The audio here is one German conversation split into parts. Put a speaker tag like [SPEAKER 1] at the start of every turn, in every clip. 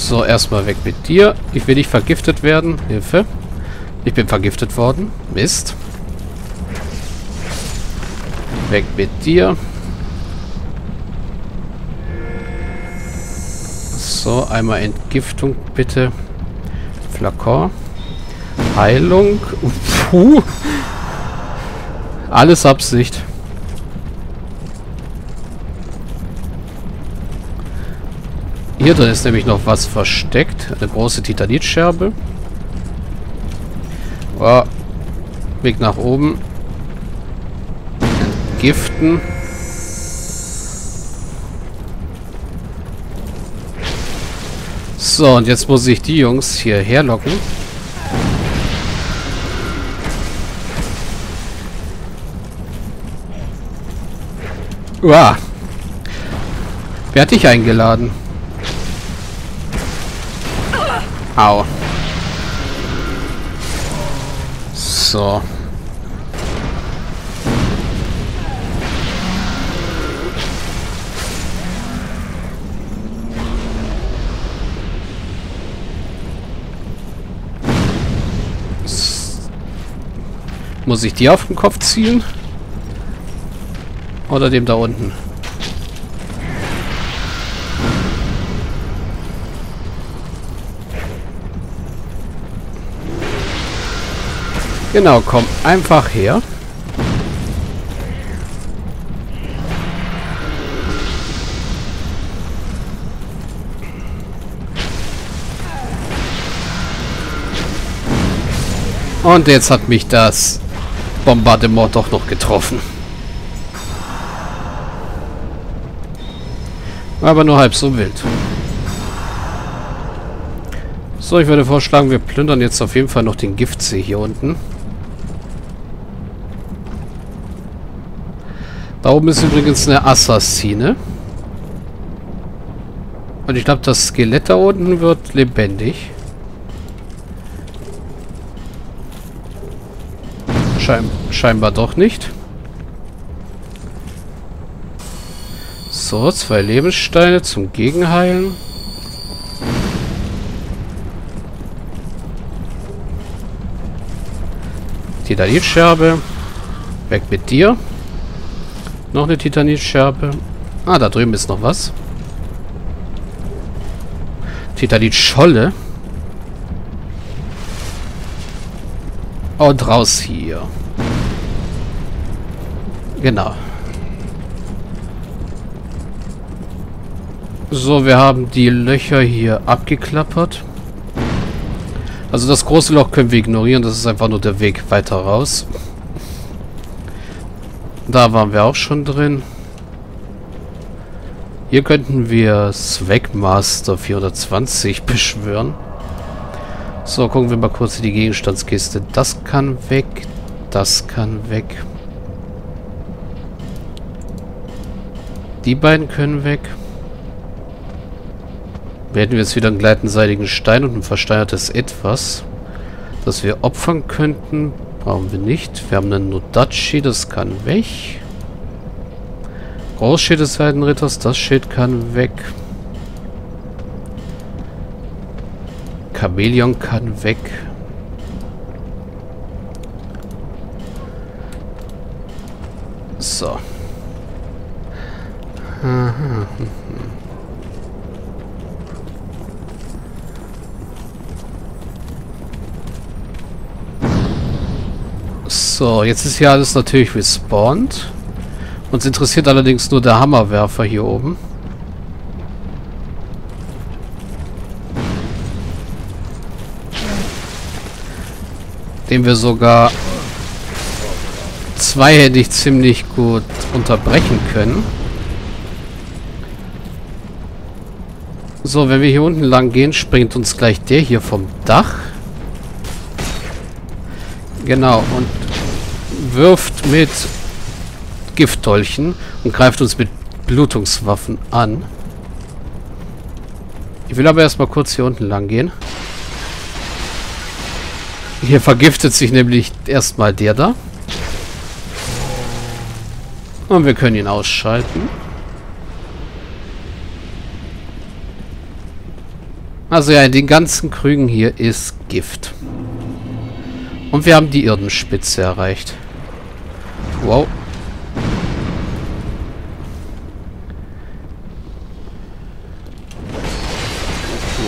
[SPEAKER 1] So, erstmal weg mit dir. Ich will nicht vergiftet werden. Hilfe. Ich bin vergiftet worden. Mist. Weg mit dir. So, einmal Entgiftung bitte. Flakon. Heilung. Puh. Alles Absicht. Hier drin ist nämlich noch was versteckt. Eine große Titanitscherbe. Oh. Weg nach oben. Entgiften. So, und jetzt muss ich die Jungs hierher locken. Uah. Wer hat dich eingeladen? Au. So. Muss ich die auf den Kopf ziehen? Oder dem da unten? Genau, komm einfach her. Und jetzt hat mich das Bombardement doch noch getroffen. Aber nur halb so wild. So, ich würde vorschlagen, wir plündern jetzt auf jeden Fall noch den Giftsee hier unten. Da oben ist übrigens eine Assassine. Und ich glaube, das Skelett da unten wird lebendig. Schein scheinbar doch nicht. So, zwei Lebenssteine zum Gegenheilen. Titanitscherbe. Weg mit dir. Noch eine Titanitscherbe. Ah, da drüben ist noch was. Titanitscholle. Und raus hier. Genau. So, wir haben die Löcher hier abgeklappert. Also das große Loch können wir ignorieren. Das ist einfach nur der Weg weiter raus. Da waren wir auch schon drin. Hier könnten wir Swagmaster 420 beschwören. So, gucken wir mal kurz in die Gegenstandskiste. Das kann weg. Das kann weg. Die beiden können weg. Wir hätten jetzt wieder einen gleitenseitigen Stein und ein versteinertes Etwas, das wir opfern könnten. Brauchen wir nicht. Wir haben einen Nodachi, das kann weg. Großschild des Heidenritters, das Schild kann weg. Chameleon kann weg. So. So, jetzt ist hier alles natürlich respawned. Uns interessiert allerdings nur der Hammerwerfer hier oben. Den wir sogar zweihändig ziemlich gut unterbrechen können. So, wenn wir hier unten lang gehen, springt uns gleich der hier vom Dach. Genau, und wirft mit Giftdolchen und greift uns mit Blutungswaffen an. Ich will aber erstmal kurz hier unten lang gehen. Hier vergiftet sich nämlich erstmal der da. Und wir können ihn ausschalten. Also ja, in den ganzen Krügen hier ist Gift. Und wir haben die Irdenspitze erreicht. Wow.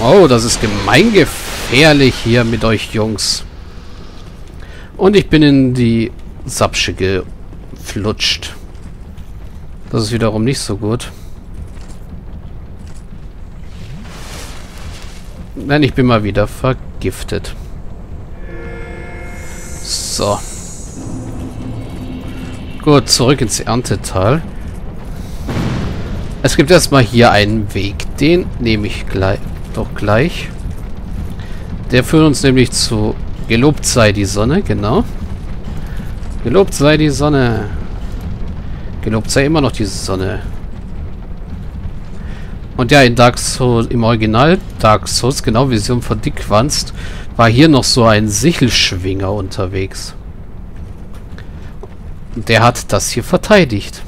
[SPEAKER 1] Wow, das ist gemeingefährlich hier mit euch Jungs. Und ich bin in die Sapsche geflutscht. Das ist wiederum nicht so gut. Nein, ich bin mal wieder vergiftet. So. Gut, zurück ins Erntetal. Es gibt erstmal hier einen Weg. Den nehme ich gleich, doch gleich. Der führt uns nämlich zu Gelobt sei die Sonne, genau. Gelobt sei die Sonne. Gelobt sei immer noch die Sonne. Und ja, in Dark Souls, im Original Dark Souls, genau Vision von Dick Wanst, war hier noch so ein Sichelschwinger unterwegs. Der hat das hier verteidigt.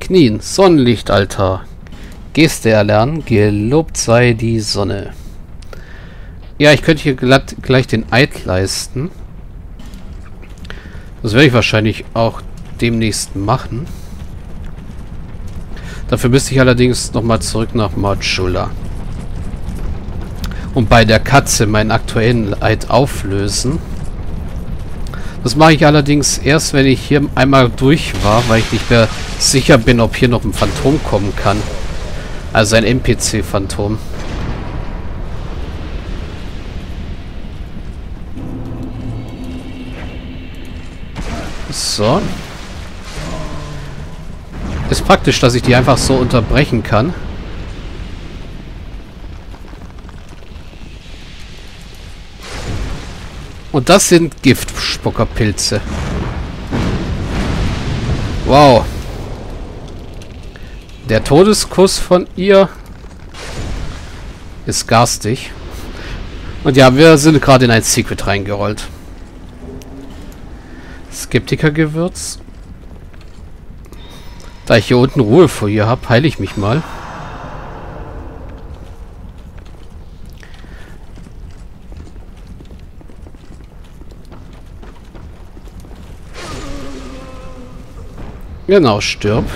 [SPEAKER 1] Knien, Sonnenlichtaltar. Geste erlernen, gelobt sei die Sonne. Ja, ich könnte hier glatt gleich den Eid leisten. Das werde ich wahrscheinlich auch demnächst machen. Dafür müsste ich allerdings nochmal zurück nach Mordschula. Und bei der Katze meinen aktuellen Eid auflösen. Das mache ich allerdings erst, wenn ich hier einmal durch war, weil ich nicht mehr sicher bin, ob hier noch ein Phantom kommen kann. Also ein NPC-Phantom. So. Ist praktisch, dass ich die einfach so unterbrechen kann. Und das sind Giftspuckerpilze. Wow. Der Todeskuss von ihr ist garstig. Und ja, wir sind gerade in ein Secret reingerollt. Skeptikergewürz. Da ich hier unten Ruhe vor ihr habe, heile ich mich mal. Genau, stirb.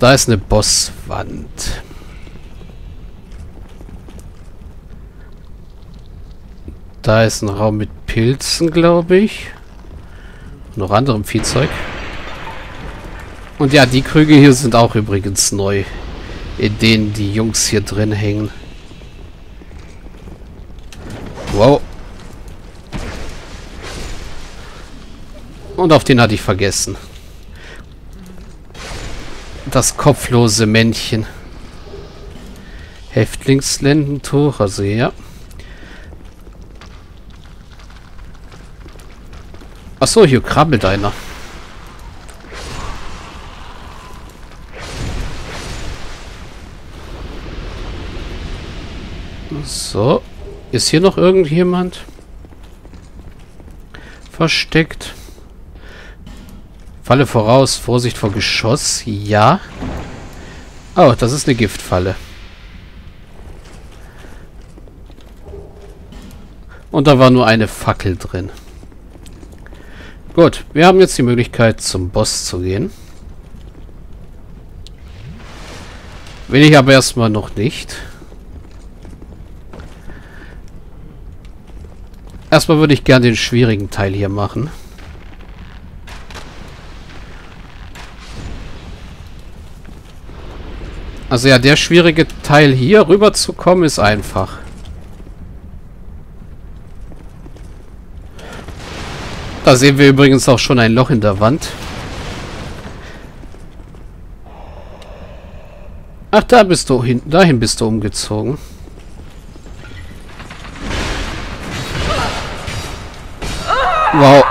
[SPEAKER 1] Da ist eine Bosswand. Da ist ein Raum mit Pilzen, glaube ich. Noch anderem Viehzeug. Und ja, die Krüge hier sind auch übrigens neu. In denen die Jungs hier drin hängen. Wow. Und auf den hatte ich vergessen. Das kopflose Männchen. Häftlingslendentuch, also ja. Achso, hier krabbelt einer. So. Ist hier noch irgendjemand? Versteckt. Falle voraus. Vorsicht vor Geschoss. Ja. Oh, das ist eine Giftfalle. Und da war nur eine Fackel drin. Gut, wir haben jetzt die Möglichkeit zum Boss zu gehen. Will ich aber erstmal noch nicht. Erstmal würde ich gerne den schwierigen Teil hier machen. Also ja, der schwierige Teil hier rüber zu kommen ist einfach. Da sehen wir übrigens auch schon ein Loch in der Wand. Ach, da bist du hin. Dahin bist du umgezogen. Wow.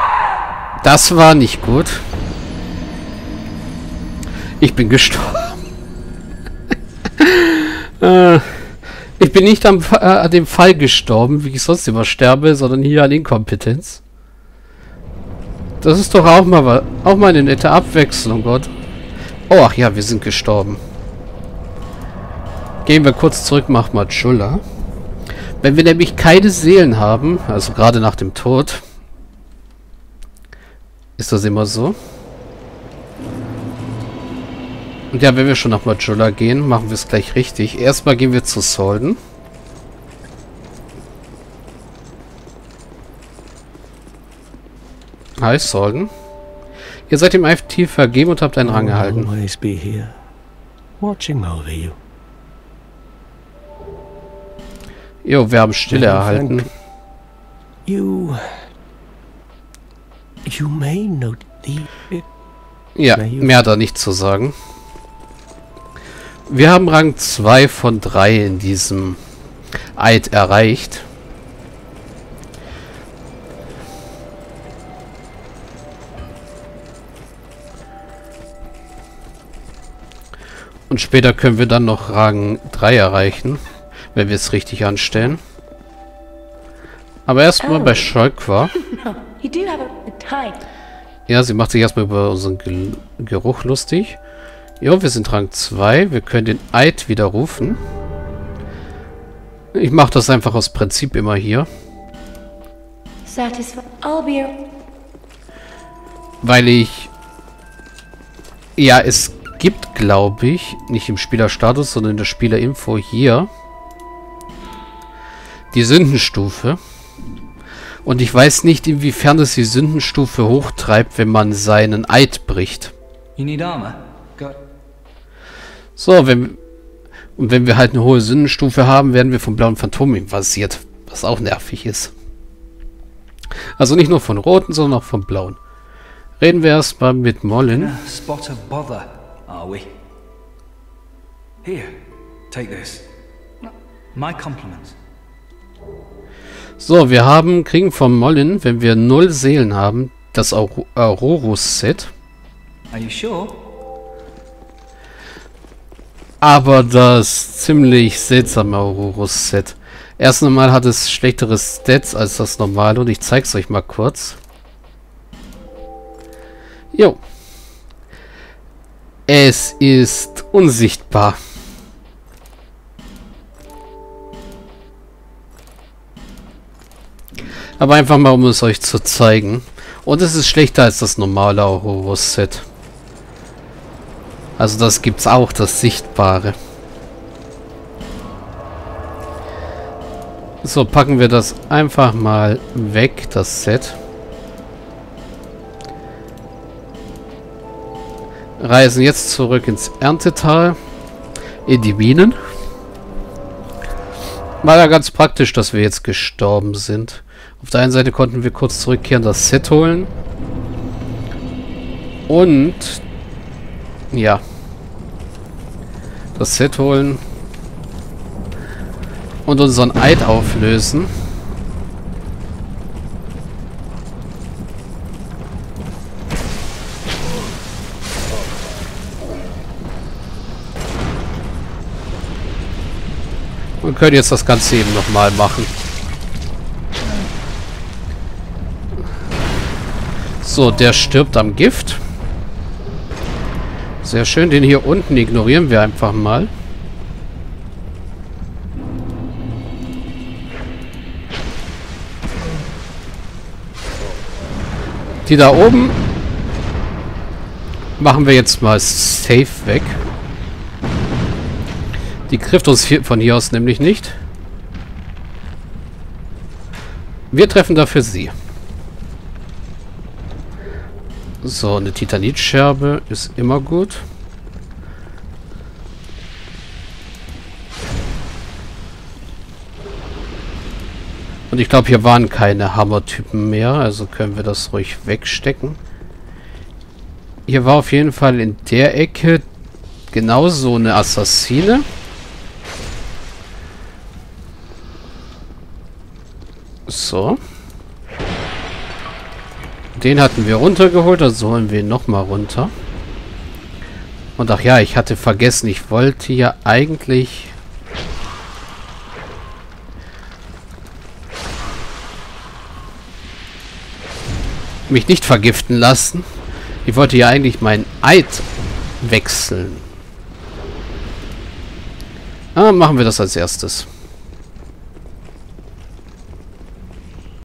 [SPEAKER 1] Das war nicht gut. Ich bin gestorben. Äh, ich bin nicht am, äh, an dem Fall gestorben, wie ich sonst immer sterbe, sondern hier an Inkompetenz. Das ist doch auch mal auch mal eine nette Abwechslung, Gott. Oh, ach ja, wir sind gestorben. Gehen wir kurz zurück nach Majula. Wenn wir nämlich keine Seelen haben, also gerade nach dem Tod, ist das immer so. Und ja, wenn wir schon nach Majula gehen, machen wir es gleich richtig. Erstmal gehen wir zu Solden. Hi, Solden. Ihr seid im IFT vergeben und habt einen Rang erhalten. Jo, wir haben Stille erhalten.
[SPEAKER 2] Dank. You, you may know the.
[SPEAKER 1] Ja, mehr hat er nicht zu sagen. Wir haben Rang 2 von 3 in diesem Eid erreicht. Und später können wir dann noch Rang 3 erreichen, wenn wir es richtig anstellen. Aber erstmal bei Schalkwa.
[SPEAKER 3] You do have a good time.
[SPEAKER 1] Ja, sie macht sich erstmal über unseren Geruch lustig. Jo, wir sind Rang 2. Wir können den Eid widerrufen. Ich mache das einfach aus Prinzip immer hier. Weil ich... Ja, es gibt, glaube ich, nicht im Spielerstatus, sondern in der Spielerinfo hier die Sündenstufe. Und ich weiß nicht, inwiefern es die Sündenstufe hochtreibt, wenn man seinen Eid bricht.
[SPEAKER 4] Got.
[SPEAKER 1] So, wenn, und wenn wir halt eine hohe Sündenstufe haben, werden wir vom blauen Phantom invasiert. Was auch nervig ist. Also nicht nur von roten, sondern auch von blauen. Reden wir erstmal mit Mollin.
[SPEAKER 4] A spot of bother, are we? Here, take this. My compliments.
[SPEAKER 1] So, wir haben, kriegen von Mollin, wenn wir null Seelen haben, das Aur- Aurorus-Set.
[SPEAKER 4] Are you sure?
[SPEAKER 1] Aber das ziemlich seltsame Aurorus-Set. Erst einmal hat es schlechtere Stats als das normale und ich zeig's euch mal kurz. Jo. Es ist unsichtbar. Aber einfach mal, um es euch zu zeigen. Und es ist schlechter als das normale Aurorus-Set. Also das gibt's auch, das Sichtbare. So, packen wir das einfach mal weg, das Set. Reisen jetzt zurück ins Erntetal. In die Minen. War ja ganz praktisch, dass wir jetzt gestorben sind. Auf der einen Seite konnten wir kurz zurückkehren, das Set holen. Und ja. Das Set holen. Und unseren Eid auflösen. Und können jetzt das Ganze eben nochmal machen. So, der stirbt am Gift. Sehr schön. Den hier unten ignorieren wir einfach mal. Die da oben machen wir jetzt mal safe weg. Die trifft uns hier, von hier aus nämlich nicht. Wir treffen dafür sie. So, eine Titanitscherbe ist immer gut. Und ich glaube, hier waren keine Hammertypen mehr, also können wir das ruhig wegstecken. Hier war auf jeden Fall in der Ecke genauso eine Assassine. So. Den hatten wir runtergeholt, also holen wir ihn nochmal runter. Und ach ja, ich hatte vergessen, ich wollte ja eigentlich... mich nicht vergiften lassen. Ich wollte ja eigentlich mein Eid wechseln. Ah, machen wir das als erstes.